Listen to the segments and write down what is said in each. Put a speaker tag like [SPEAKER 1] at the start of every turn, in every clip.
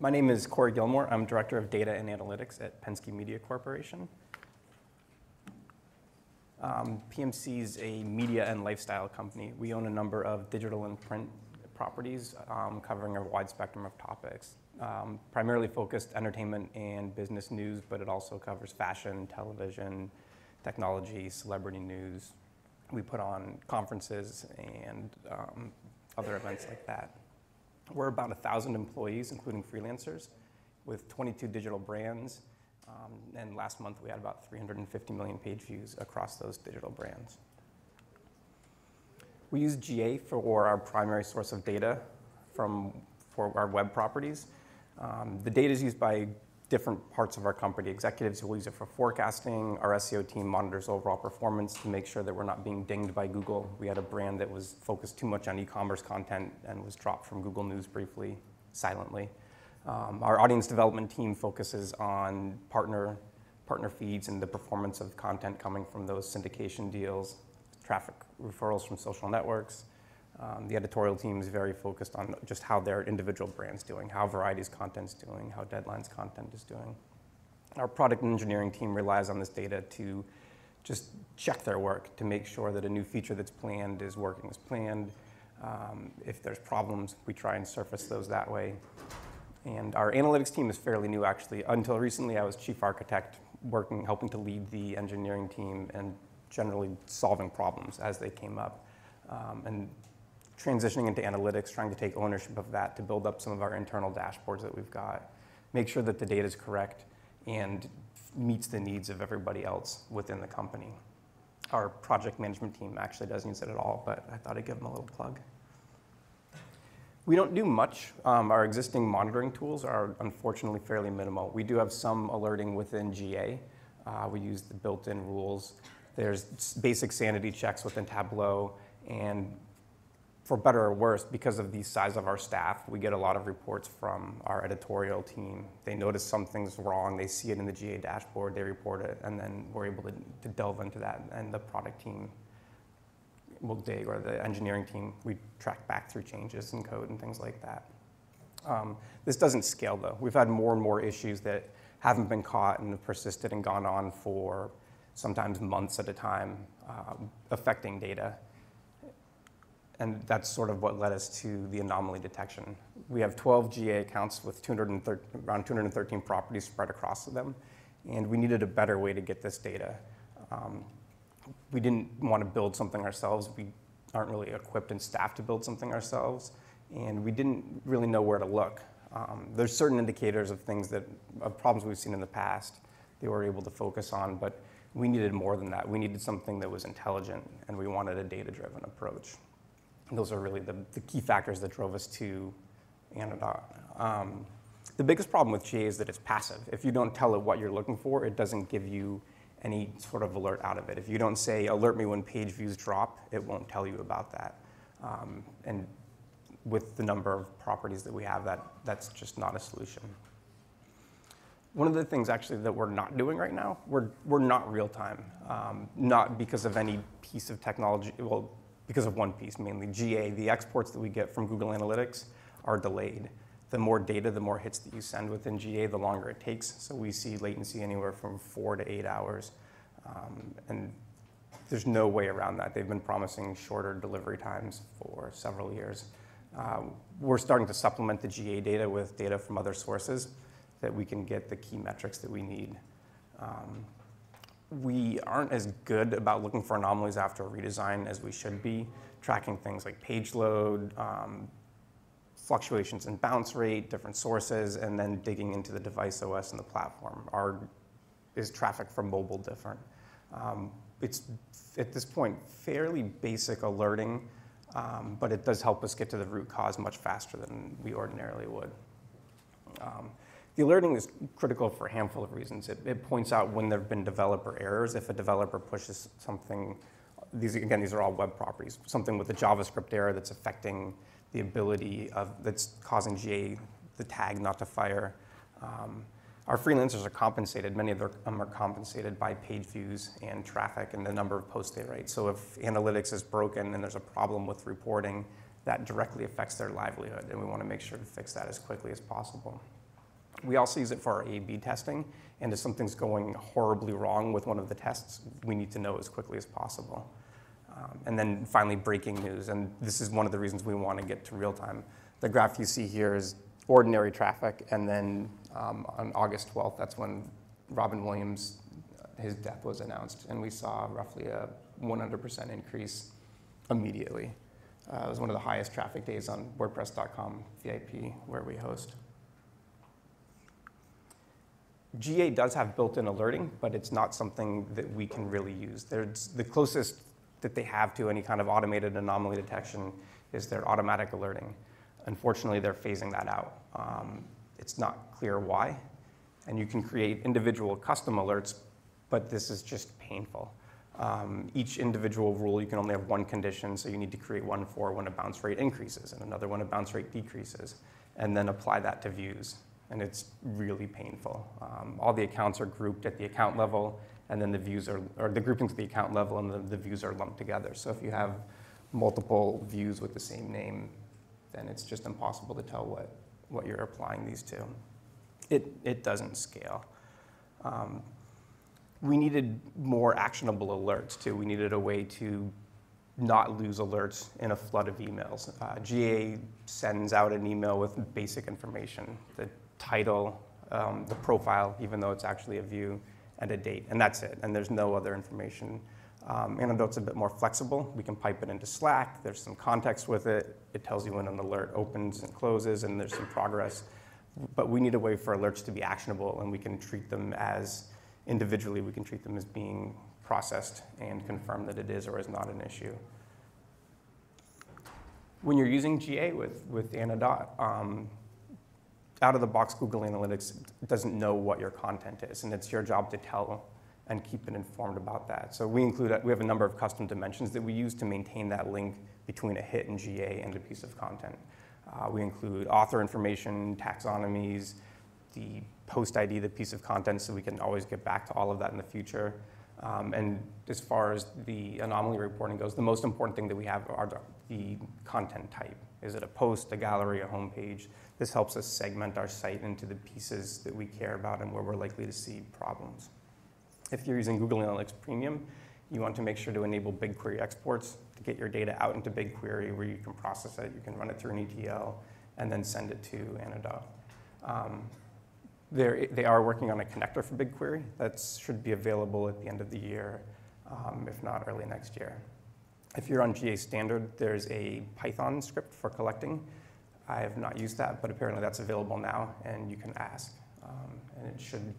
[SPEAKER 1] My name is Corey Gilmore. I'm Director of Data and Analytics at Penske Media Corporation. Um, PMC is a media and lifestyle company. We own a number of digital and print properties um, covering a wide spectrum of topics. Um, primarily focused entertainment and business news, but it also covers fashion, television, technology, celebrity news. We put on conferences and um, other events like that. We're about 1,000 employees, including freelancers, with 22 digital brands. Um, and last month we had about 350 million page views across those digital brands. We use GA for our primary source of data from, for our web properties. Um, the data is used by different parts of our company. Executives will use it for forecasting. Our SEO team monitors overall performance to make sure that we're not being dinged by Google. We had a brand that was focused too much on e-commerce content and was dropped from Google News briefly, silently. Um, our audience development team focuses on partner, partner feeds and the performance of content coming from those syndication deals, traffic referrals from social networks. Um, the editorial team is very focused on just how their individual brand's doing, how Variety's content's doing, how Deadline's content is doing. Our product engineering team relies on this data to just check their work to make sure that a new feature that's planned is working as planned. Um, if there's problems, we try and surface those that way. And our analytics team is fairly new, actually. Until recently, I was chief architect, working, helping to lead the engineering team and generally solving problems as they came up. Um, and transitioning into analytics, trying to take ownership of that to build up some of our internal dashboards that we've got, make sure that the data is correct and meets the needs of everybody else within the company. Our project management team actually doesn't use it at all, but I thought I'd give them a little plug. We don't do much. Um, our existing monitoring tools are unfortunately fairly minimal. We do have some alerting within GA. Uh, we use the built-in rules there's basic sanity checks within Tableau, and for better or worse, because of the size of our staff, we get a lot of reports from our editorial team. They notice something's wrong, they see it in the GA dashboard, they report it, and then we're able to, to delve into that. And the product team will dig, or the engineering team, we track back through changes in code and things like that. Um, this doesn't scale though. We've had more and more issues that haven't been caught and have persisted and gone on for sometimes months at a time, um, affecting data. And that's sort of what led us to the anomaly detection. We have 12 GA accounts with 213, around 213 properties spread across them, and we needed a better way to get this data. Um, we didn't want to build something ourselves. We aren't really equipped and staffed to build something ourselves, and we didn't really know where to look. Um, there's certain indicators of things that, of problems we've seen in the past, they were able to focus on, but we needed more than that. We needed something that was intelligent, and we wanted a data-driven approach. Those are really the, the, key factors that drove us to Anodot. Um, the biggest problem with GA is that it's passive. If you don't tell it what you're looking for, it doesn't give you any sort of alert out of it. If you don't say, alert me when page views drop, it won't tell you about that. Um, and with the number of properties that we have, that, that's just not a solution. One of the things actually that we're not doing right now, we're, we're not real time, um, not because of any piece of technology, well, because of one piece mainly, GA. The exports that we get from Google Analytics are delayed. The more data, the more hits that you send within GA, the longer it takes. So we see latency anywhere from four to eight hours. Um, and there's no way around that. They've been promising shorter delivery times for several years. Uh, we're starting to supplement the GA data with data from other sources that we can get the key metrics that we need. Um, we aren't as good about looking for anomalies after a redesign as we should be, tracking things like page load, um, fluctuations in bounce rate, different sources, and then digging into the device OS and the platform. Is traffic from mobile different? Um, it's, at this point, fairly basic alerting, um, but it does help us get to the root cause much faster than we ordinarily would. Um, the alerting is critical for a handful of reasons. It, it points out when there have been developer errors. If a developer pushes something, these again, these are all web properties, something with a JavaScript error that's affecting the ability of, that's causing GA, the tag not to fire. Um, our freelancers are compensated, many of them are compensated by page views and traffic and the number of posts they write. So if analytics is broken and there's a problem with reporting, that directly affects their livelihood, and we want to make sure to fix that as quickly as possible. We also use it for our A/B testing, and if something's going horribly wrong with one of the tests, we need to know as quickly as possible. Um, and then finally, breaking news, and this is one of the reasons we want to get to real time. The graph you see here is ordinary traffic, and then um, on August 12th, that's when Robin Williams, uh, his death was announced, and we saw roughly a 100% increase immediately. Uh, it was one of the highest traffic days on WordPress.com VIP, where we host. GA does have built-in alerting, but it's not something that we can really use. There's the closest that they have to any kind of automated anomaly detection is their automatic alerting. Unfortunately, they're phasing that out. Um, it's not clear why, and you can create individual custom alerts, but this is just painful. Um, each individual rule, you can only have one condition, so you need to create one for when a bounce rate increases and another when a bounce rate decreases, and then apply that to views and it's really painful. Um, all the accounts are grouped at the account level, and then the views are, or the groupings at the account level, and the, the views are lumped together. So if you have multiple views with the same name, then it's just impossible to tell what, what you're applying these to. It, it doesn't scale. Um, we needed more actionable alerts too. We needed a way to not lose alerts in a flood of emails. Uh, GA sends out an email with basic information. The title, um, the profile, even though it's actually a view, and a date, and that's it. And there's no other information. Um, a bit more flexible. We can pipe it into Slack. There's some context with it. It tells you when an alert opens and closes, and there's some progress. But we need a way for alerts to be actionable, and we can treat them as individually. We can treat them as being processed and confirm that it is or is not an issue. When you're using GA with, with Anodot, um, out of the box, Google Analytics doesn't know what your content is, and it's your job to tell and keep it informed about that. So we include, we have a number of custom dimensions that we use to maintain that link between a hit and GA and a piece of content. Uh, we include author information, taxonomies, the post ID, the piece of content, so we can always get back to all of that in the future. Um, and as far as the anomaly reporting goes, the most important thing that we have are the, the content type. Is it a post, a gallery, a homepage? This helps us segment our site into the pieces that we care about and where we're likely to see problems. If you're using Google Analytics Premium, you want to make sure to enable BigQuery exports to get your data out into BigQuery where you can process it, you can run it through an ETL, and then send it to Anodot. Um, they are working on a connector for BigQuery that should be available at the end of the year, um, if not early next year. If you're on GA Standard, there's a Python script for collecting I have not used that, but apparently that's available now, and you can ask. Um, and it should,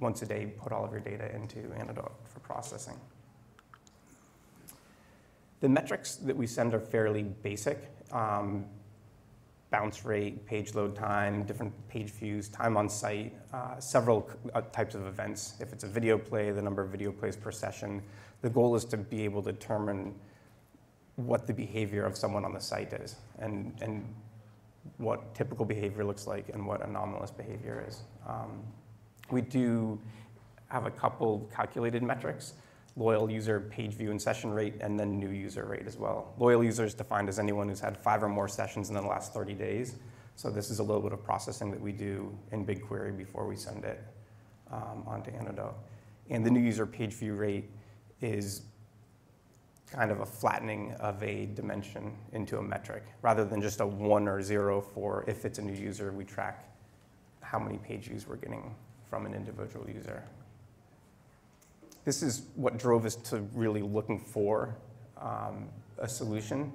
[SPEAKER 1] once a day, put all of your data into Anodot for processing. The metrics that we send are fairly basic. Um, bounce rate, page load time, different page views, time on site, uh, several uh, types of events. If it's a video play, the number of video plays per session. The goal is to be able to determine what the behavior of someone on the site is and, and what typical behavior looks like and what anomalous behavior is. Um, we do have a couple calculated metrics, loyal user page view and session rate, and then new user rate as well. Loyal user is defined as anyone who's had five or more sessions in the last 30 days. So this is a little bit of processing that we do in BigQuery before we send it um, onto Anodot. And the new user page view rate is kind of a flattening of a dimension into a metric rather than just a one or zero for if it's a new user, we track how many page views we're getting from an individual user. This is what drove us to really looking for um, a solution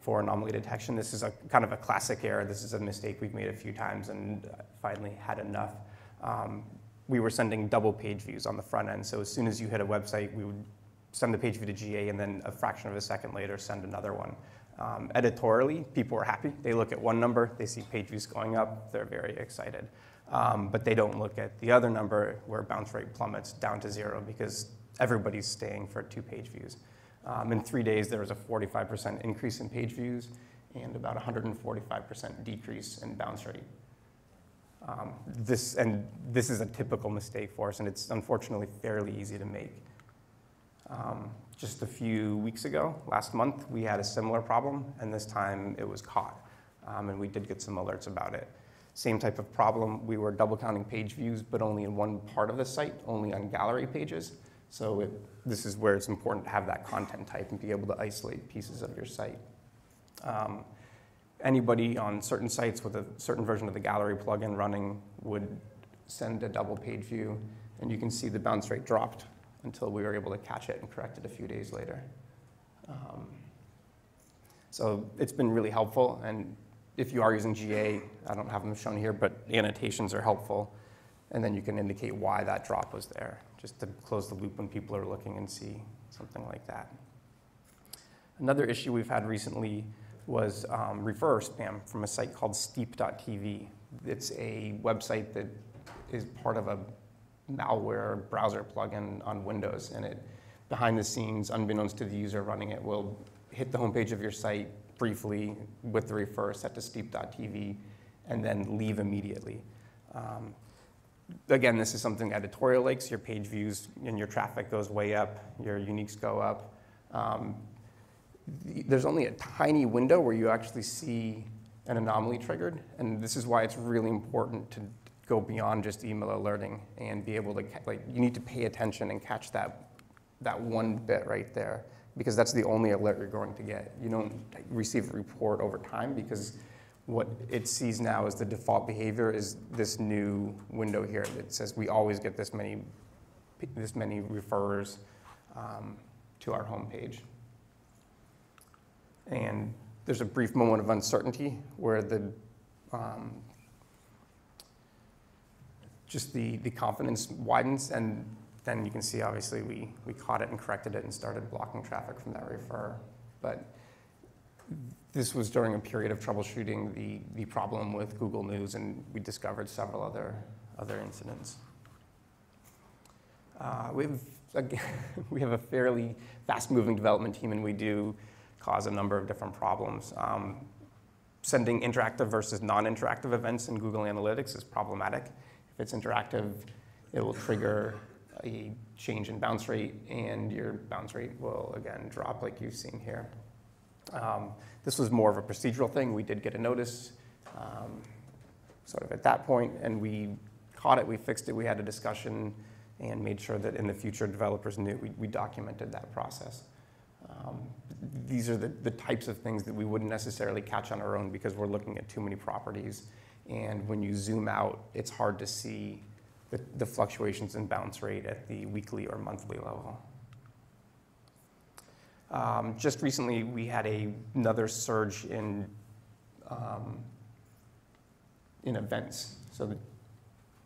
[SPEAKER 1] for anomaly detection. This is a kind of a classic error. This is a mistake we've made a few times and finally had enough. Um, we were sending double page views on the front end. So as soon as you hit a website, we would send the page view to GA, and then a fraction of a second later, send another one. Um, editorially, people are happy. They look at one number, they see page views going up, they're very excited. Um, but they don't look at the other number where bounce rate plummets down to zero because everybody's staying for two page views. Um, in three days, there was a 45% increase in page views and about 145% decrease in bounce rate. Um, this, and this is a typical mistake for us, and it's unfortunately fairly easy to make. Um, just a few weeks ago, last month, we had a similar problem, and this time it was caught. Um, and we did get some alerts about it. Same type of problem. We were double counting page views, but only in one part of the site, only on gallery pages. So it, this is where it's important to have that content type and be able to isolate pieces of your site. Um, anybody on certain sites with a certain version of the gallery plugin running would send a double page view, and you can see the bounce rate dropped until we were able to catch it and correct it a few days later. Um, so it's been really helpful, and if you are using GA, I don't have them shown here, but annotations are helpful, and then you can indicate why that drop was there, just to close the loop when people are looking and see something like that. Another issue we've had recently was um, referrer spam from a site called steep.tv. It's a website that is part of a malware browser plugin on Windows, and it, behind the scenes, unbeknownst to the user running it, will hit the homepage of your site briefly with the refer set to steep.tv, and then leave immediately. Um, again, this is something editorial likes. Your page views and your traffic goes way up, your uniques go up. Um, there's only a tiny window where you actually see an anomaly triggered, and this is why it's really important to go beyond just email alerting and be able to like you need to pay attention and catch that that one bit right there because that's the only alert you're going to get. You don't receive a report over time because what it sees now is the default behavior is this new window here that says we always get this many this many referrers um, to our homepage. And there's a brief moment of uncertainty where the um, just the, the confidence widens, and then you can see obviously we, we caught it and corrected it and started blocking traffic from that refer. But this was during a period of troubleshooting the, the problem with Google News, and we discovered several other, other incidents. Uh, we, have, again, we have a fairly fast moving development team, and we do cause a number of different problems. Um, sending interactive versus non interactive events in Google Analytics is problematic if it's interactive, it will trigger a change in bounce rate, and your bounce rate will again drop like you've seen here. Um, this was more of a procedural thing. We did get a notice um, sort of at that point, and we caught it, we fixed it, we had a discussion, and made sure that in the future developers knew we, we documented that process. Um, these are the, the types of things that we wouldn't necessarily catch on our own because we're looking at too many properties and when you zoom out, it's hard to see the, the fluctuations in bounce rate at the weekly or monthly level. Um, just recently, we had a, another surge in, um, in events. So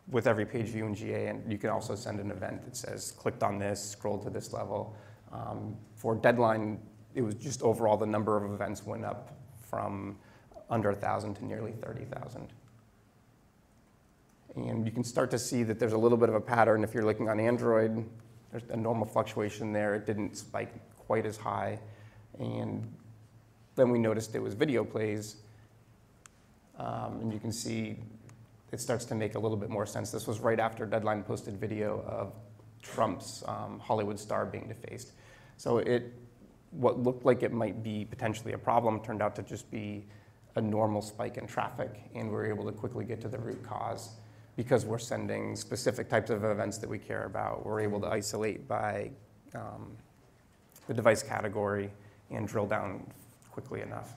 [SPEAKER 1] with every page view in GA, and you can also send an event that says, clicked on this, scrolled to this level. Um, for deadline, it was just overall the number of events went up from under 1,000 to nearly 30,000. And you can start to see that there's a little bit of a pattern. If you're looking on Android, there's a normal fluctuation there. It didn't spike quite as high. And then we noticed it was video plays. Um, and you can see it starts to make a little bit more sense. This was right after Deadline posted video of Trump's um, Hollywood star being defaced. So it, what looked like it might be potentially a problem turned out to just be a normal spike in traffic, and we were able to quickly get to the root cause because we're sending specific types of events that we care about. We're able to isolate by um, the device category and drill down quickly enough.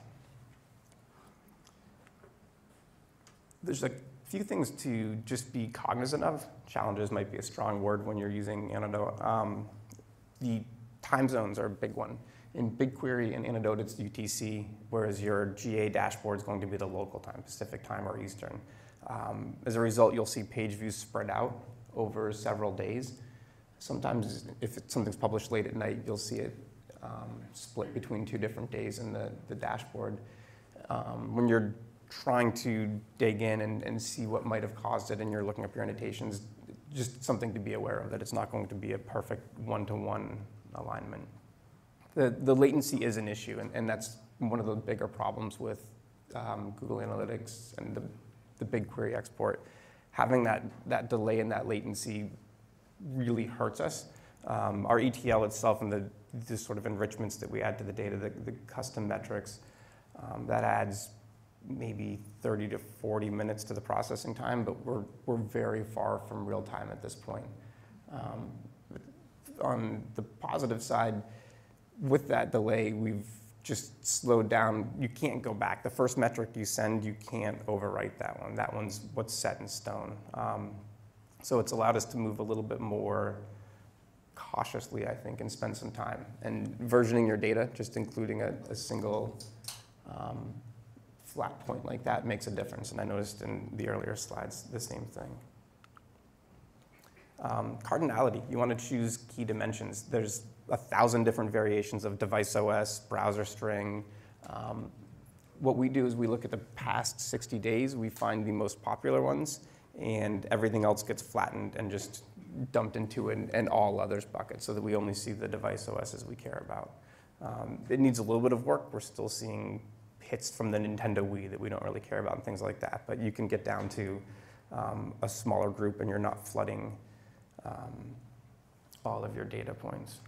[SPEAKER 1] There's a few things to just be cognizant of. Challenges might be a strong word when you're using Anodot. Um, the time zones are a big one. In BigQuery and Anodot, it's UTC, whereas your GA dashboard is going to be the local time, Pacific time or Eastern. Um, as a result, you'll see page views spread out over several days. Sometimes, if something's published late at night, you'll see it um, split between two different days in the, the dashboard. Um, when you're trying to dig in and, and see what might have caused it and you're looking up your annotations, just something to be aware of that it's not going to be a perfect one to one alignment. The, the latency is an issue, and, and that's one of the bigger problems with um, Google Analytics and the the BigQuery export, having that, that delay and that latency really hurts us. Um, our ETL itself and the, the sort of enrichments that we add to the data, the, the custom metrics, um, that adds maybe 30 to 40 minutes to the processing time, but we're, we're very far from real time at this point. Um, on the positive side, with that delay, we've just slowed down. You can't go back. The first metric you send, you can't overwrite that one. That one's what's set in stone. Um, so it's allowed us to move a little bit more cautiously, I think, and spend some time. And versioning your data, just including a, a single um, flat point like that makes a difference. And I noticed in the earlier slides the same thing. Um, cardinality, you want to choose key dimensions. There's a thousand different variations of device OS, browser string. Um, what we do is we look at the past 60 days, we find the most popular ones, and everything else gets flattened and just dumped into an, an all others bucket so that we only see the device OSs we care about. Um, it needs a little bit of work. We're still seeing hits from the Nintendo Wii that we don't really care about and things like that. But you can get down to um, a smaller group and you're not flooding um, all of your data points.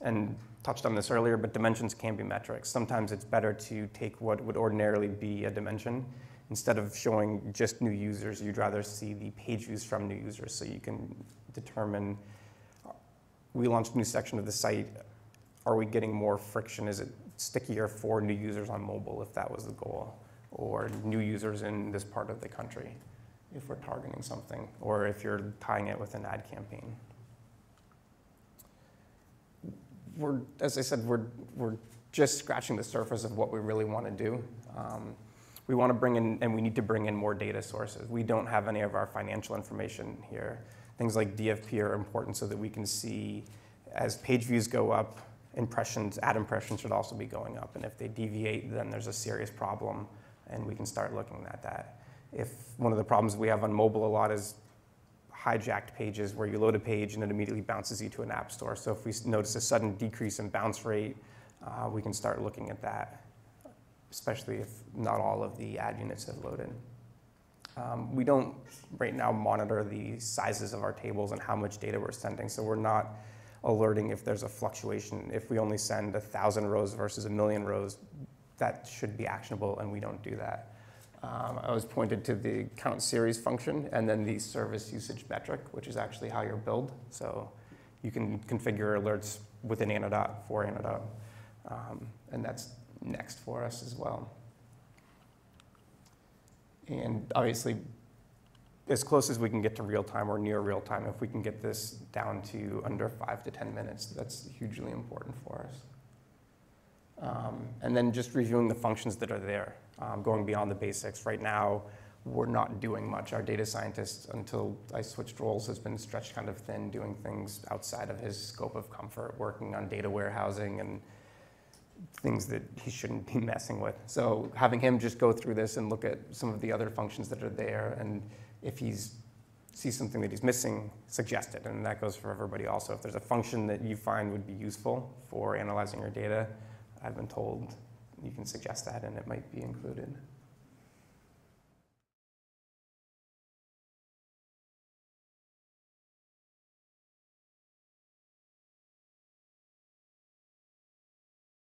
[SPEAKER 1] And touched on this earlier, but dimensions can be metrics. Sometimes it's better to take what would ordinarily be a dimension. Instead of showing just new users, you'd rather see the page views from new users so you can determine we launched a new section of the site. Are we getting more friction? Is it stickier for new users on mobile if that was the goal? Or new users in this part of the country? if we're targeting something or if you're tying it with an ad campaign. We're, as I said, we're, we're just scratching the surface of what we really want to do. Um, we want to bring in, and we need to bring in more data sources. We don't have any of our financial information here. Things like DFP are important so that we can see as page views go up, impressions, ad impressions should also be going up. And if they deviate, then there's a serious problem, and we can start looking at that. If one of the problems we have on mobile a lot is hijacked pages where you load a page and it immediately bounces you to an app store. So if we notice a sudden decrease in bounce rate, uh, we can start looking at that, especially if not all of the ad units have loaded. Um, we don't right now monitor the sizes of our tables and how much data we're sending, so we're not alerting if there's a fluctuation. If we only send a thousand rows versus a million rows, that should be actionable, and we don't do that. Um, I was pointed to the count series function and then the service usage metric, which is actually how you're billed. So you can configure alerts within Anodot for Anodot. Um, and that's next for us as well. And obviously, as close as we can get to real time or near real time, if we can get this down to under five to 10 minutes, that's hugely important for us. Um, and then just reviewing the functions that are there um, going beyond the basics. Right now, we're not doing much. Our data scientist, until I switched roles, has been stretched kind of thin, doing things outside of his scope of comfort, working on data warehousing and things that he shouldn't be messing with. So having him just go through this and look at some of the other functions that are there, and if he's sees something that he's missing, suggest it. And that goes for everybody also. If there's a function that you find would be useful for analyzing your data, I've been told you can suggest that and it might be included.